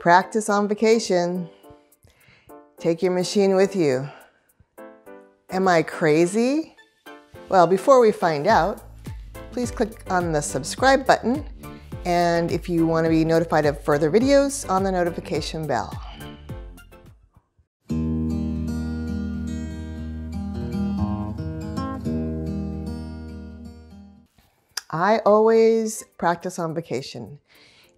Practice on vacation. Take your machine with you. Am I crazy? Well, before we find out, please click on the subscribe button and if you want to be notified of further videos on the notification bell. I always practice on vacation.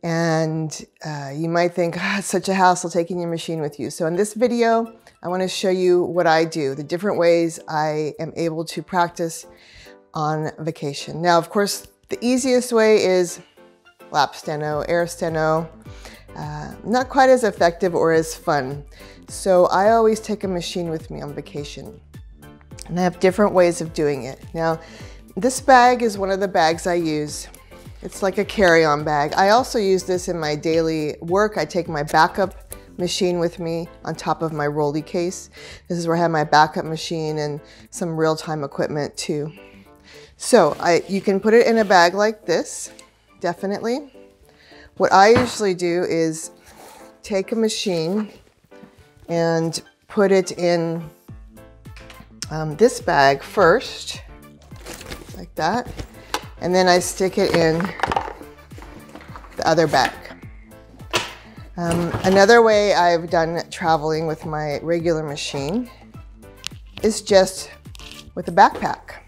And uh, you might think, oh, it's such a hassle taking your machine with you. So in this video, I wanna show you what I do, the different ways I am able to practice on vacation. Now, of course, the easiest way is lap steno, air steno, uh, not quite as effective or as fun. So I always take a machine with me on vacation. And I have different ways of doing it. Now, this bag is one of the bags I use. It's like a carry-on bag. I also use this in my daily work. I take my backup machine with me on top of my rolly case. This is where I have my backup machine and some real-time equipment too. So I, you can put it in a bag like this, definitely. What I usually do is take a machine and put it in um, this bag first like that. And then I stick it in the other bag. Um, another way I've done traveling with my regular machine is just with a backpack.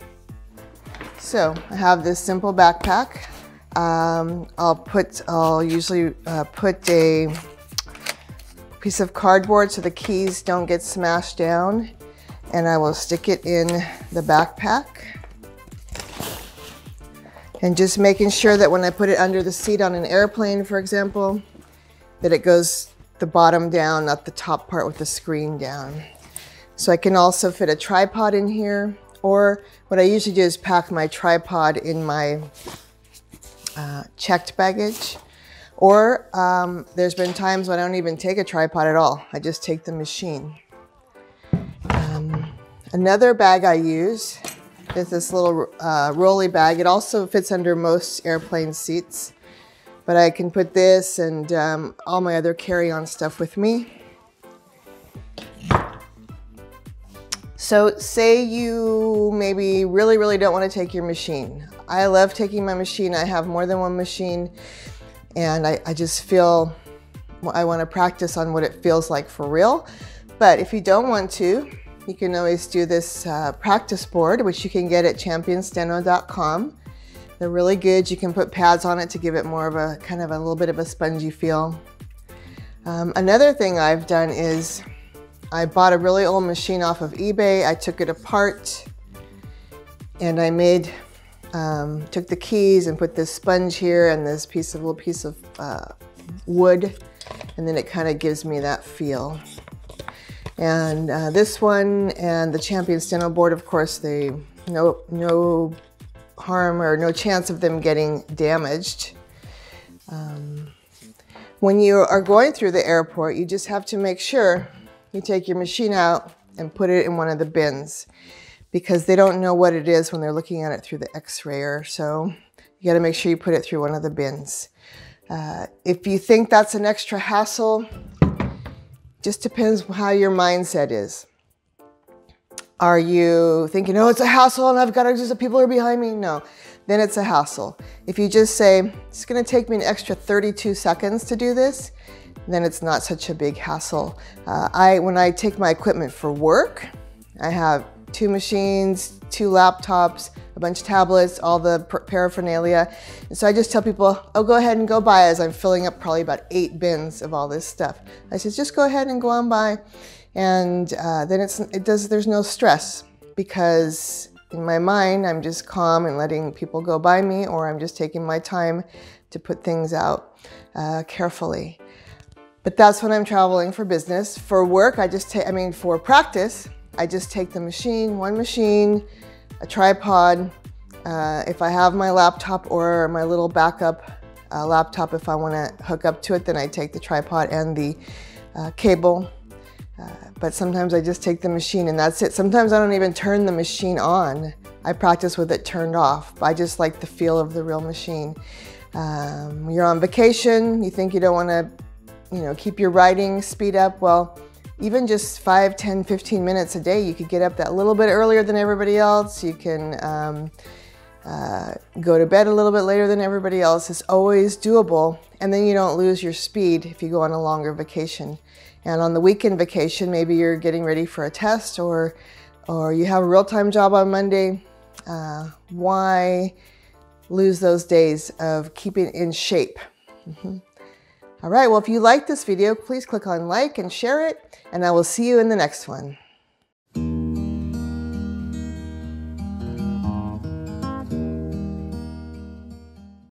So I have this simple backpack. Um, I'll put, I'll usually uh, put a piece of cardboard so the keys don't get smashed down and I will stick it in the backpack and just making sure that when I put it under the seat on an airplane, for example, that it goes the bottom down, not the top part with the screen down. So I can also fit a tripod in here, or what I usually do is pack my tripod in my uh, checked baggage. Or um, there's been times when I don't even take a tripod at all. I just take the machine. Um, another bag I use is this little uh, rolly bag. It also fits under most airplane seats, but I can put this and um, all my other carry-on stuff with me. So say you maybe really, really don't want to take your machine. I love taking my machine. I have more than one machine and I, I just feel I want to practice on what it feels like for real. But if you don't want to, you can always do this uh, practice board, which you can get at championsteno.com. They're really good. You can put pads on it to give it more of a kind of a little bit of a spongy feel. Um, another thing I've done is I bought a really old machine off of eBay. I took it apart and I made, um, took the keys and put this sponge here and this piece of little piece of uh, wood. And then it kind of gives me that feel. And uh, this one and the Champion Steno board, of course, they no no harm or no chance of them getting damaged. Um, when you are going through the airport, you just have to make sure you take your machine out and put it in one of the bins because they don't know what it is when they're looking at it through the x-rayer. So you gotta make sure you put it through one of the bins. Uh, if you think that's an extra hassle, just depends how your mindset is. Are you thinking, oh, it's a hassle and I've got to do the people are behind me? No, then it's a hassle. If you just say, it's gonna take me an extra 32 seconds to do this, then it's not such a big hassle. Uh, I, when I take my equipment for work, I have two machines, two laptops, a bunch of tablets, all the paraphernalia. And so I just tell people, oh, go ahead and go by as I'm filling up probably about eight bins of all this stuff. I said, just go ahead and go on by. And uh, then it's, it does, there's no stress because in my mind, I'm just calm and letting people go by me or I'm just taking my time to put things out uh, carefully. But that's when I'm traveling for business. For work, I just take, I mean, for practice, I just take the machine, one machine, a tripod. Uh, if I have my laptop or my little backup uh, laptop, if I want to hook up to it, then I take the tripod and the uh, cable. Uh, but sometimes I just take the machine and that's it. Sometimes I don't even turn the machine on. I practice with it turned off. I just like the feel of the real machine. Um, you're on vacation, you think you don't want to you know, keep your writing speed up. Well, even just 5, 10, 15 minutes a day, you could get up that little bit earlier than everybody else. You can um, uh, go to bed a little bit later than everybody else. It's always doable. And then you don't lose your speed if you go on a longer vacation. And on the weekend vacation, maybe you're getting ready for a test or, or you have a real-time job on Monday. Uh, why lose those days of keeping in shape? Mm -hmm. All right, well, if you like this video, please click on like and share it, and I will see you in the next one.